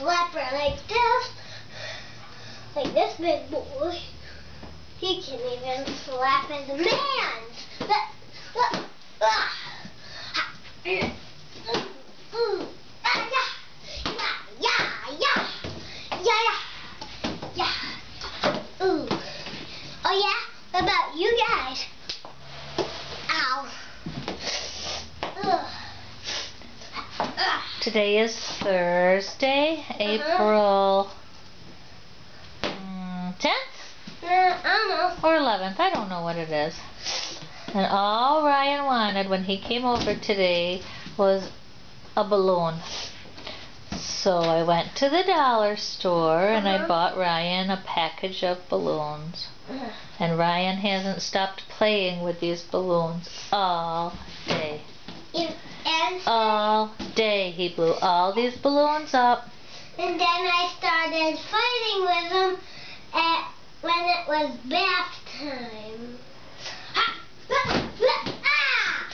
slap her like this. Like this big boy. He can even slap his man's. Ah. Ah. Oh yeah? What about you guys? Today is Thursday, Uh-huh. April mm, 10th Uh, I don't know. or 11th. I don't know what it is. And all Ryan wanted when he came over today was a balloon. So I went to the dollar store and I Uh-huh. bought Ryan a package of balloons. Ugh. And Ryan hasn't stopped playing with these balloons all day. All day he blew all these balloons up. and then I started fighting with him at, when it was bath time.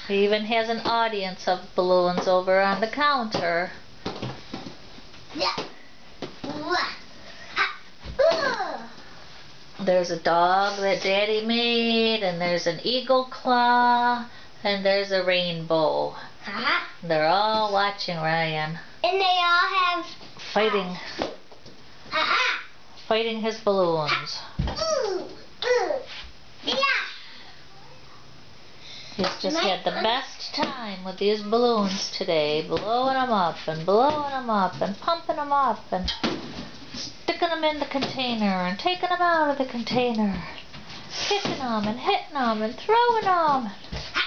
He even has an audience of balloons over on the counter. Yeah. Wah. Ha! Ugh. There's a dog that Daddy made, and there's an eagle claw, and there's a rainbow. Ha! They're all watching Ryan, And they all have fighting, ha ha! fighting his balloons. Ooh! Ooh! Yeah! He's just had the best time with these balloons today, blowing them up and blowing them up and pumping them up and sticking them in the container and taking them out of the container, kicking them and hitting them and throwing them. Ah,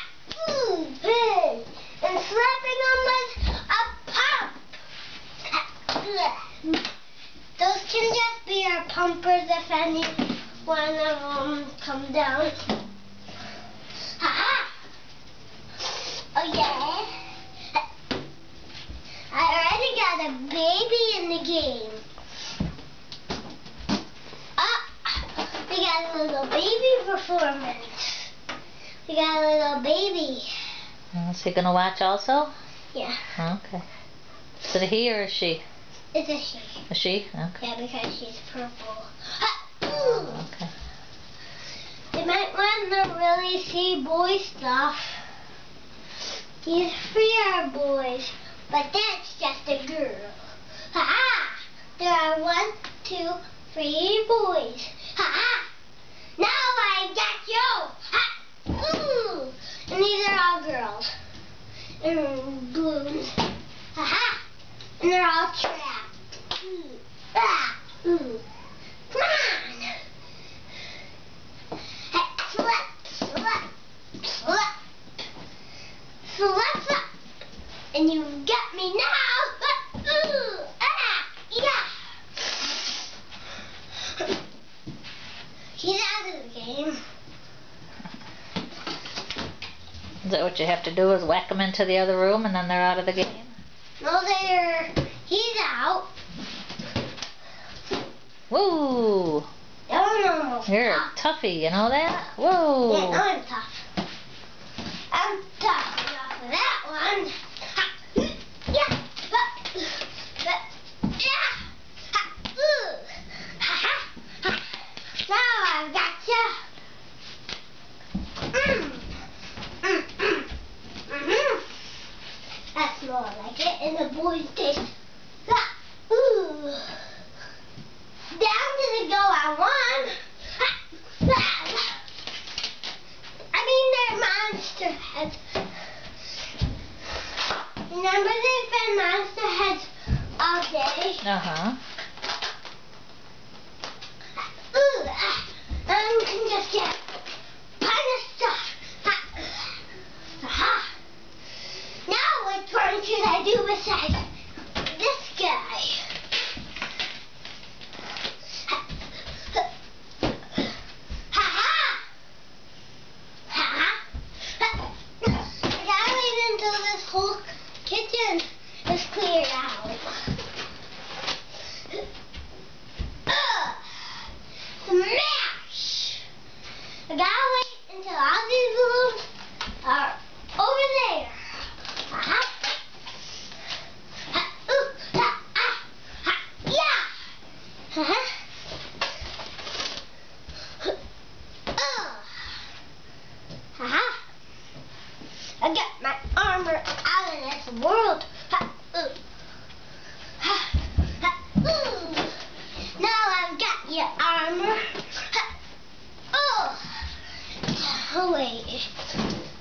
And slapping them with a pump! Those can just be our pumpers if any one of them come down. Ha ha! Oh yeah! I already got a baby in the game. Ah! We got a little baby performance. We got a little baby. Is he gonna watch also? Yeah, Okay. Is it a he or a she? it's a she. A she? Okay. Yeah, because she's purple. Okay. You might want to really see boy stuff. These three are boys, but that's just a girl. Ha ha! There are one, two, three boys. Ha ha! Now I got you! Ha! Ooh! And these are all girls. And balloons. Ha ha! And they're all trapped. Ooh. Ah! Ooh. Come on! Hey, slap, slap, slap, slap, slap. And you got me now. Ooh, ah, yeah. He's out of the game. Is that what you have to do is whack them into the other room and then they're out of the game? No, they're. He's out. Woo! No, no, no. You're a toughie, you know that? Yeah, Whoa! I'm tough. I'm tough enough for that one. Ha, yeah, ha, ha, yeah, ha, ooh, ha, ha, ha. Now I've got you. Mm. Mm, mm, mhm. That's more like it in the boys' taste. Ha, ooh. Down didn't go I won. Ha, ha. I mean, they're monster heads. Remember they've been monster heads all day? Uh-huh. Ooh, ah, and you can just get punished. Ha, Aha. Now which one should I do besides this guy? Ha ha! Ha ha! I gotta wait until this whole kitchen is cleared out.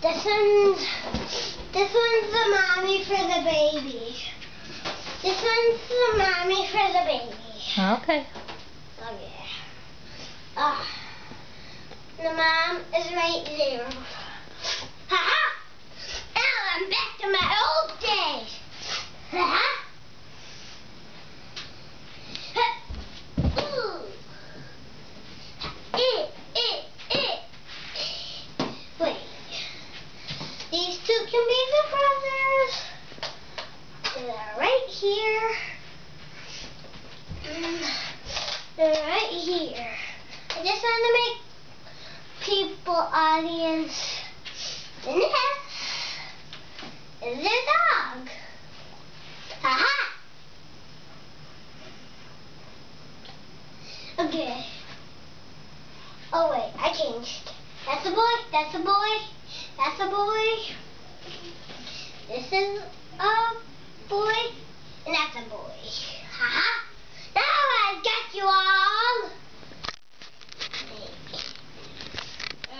This one's this one's the mommy for the baby. This one's the mommy for the baby. Okay. Okay. Ah. The mom is right there. Ha ha! Now I'm back to my old days. Ha ha! Ooh. Eh, eh, eh. Wait. These two can be the brothers. They're right here. Mm, They're right here. I just want to make people audience. This is their dog. Ha Okay. Oh wait, I changed. That's a boy, that's a boy, that's a boy. This is a boy, and that's a boy. Haha. Now I've got you all.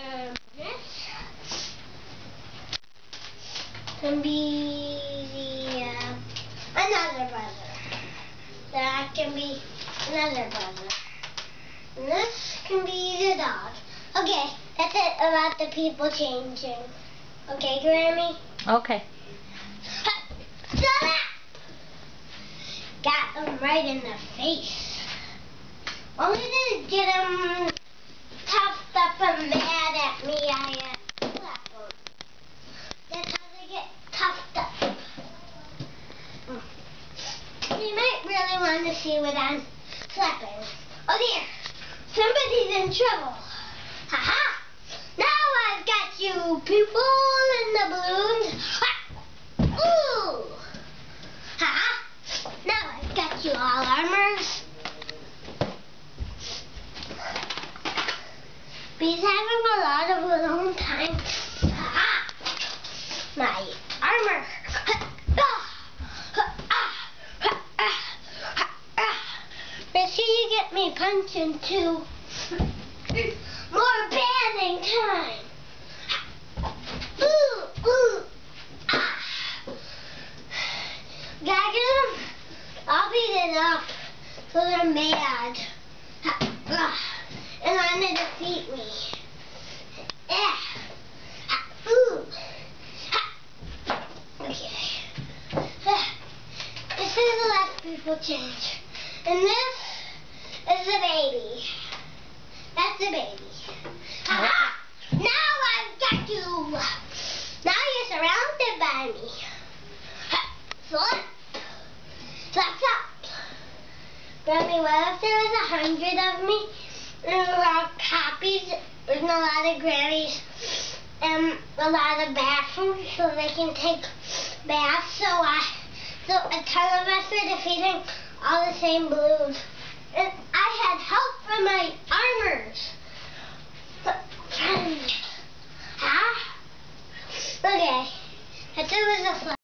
Um, this can be the, uh, another brother. That can be another brother. And this can be the dog. Okay, that's it about the people changing. Okay, Grammy? Okay. Shut up! Got him right in the face. Only to get him puffed up and mad at me, I uh, slap him. That's how they get puffed up. Mm. You to see what I'm slapping. Oh dear, somebody's in trouble. Ha ha! Now I've got you people in the balloons. Ha! Ooh! Ha ha! Now I've got you all armors. He's having a lot of alone time. Ha ha! My armor. Let's see you punching too. More banning time. Ooh, ooh, ah. Gotta get 'em all beaten up so they're mad. Ah, And want to defeat me. Yeah. Ooh. Okay. Ah, This is the last people change. And this is the baby. That's the baby. Ha-ha! Now I've got you. Now you're surrounded by me. Ha! Slap. Slap, slap. Grammy, what if there was a hundred of me? And a lot of copies and a lot of Grammys and a lot of bathrooms so they can take baths. So I, so a ton of us are defeating all the same blues. And I had help from my armors. Huh? Okay. Thought it was a fun.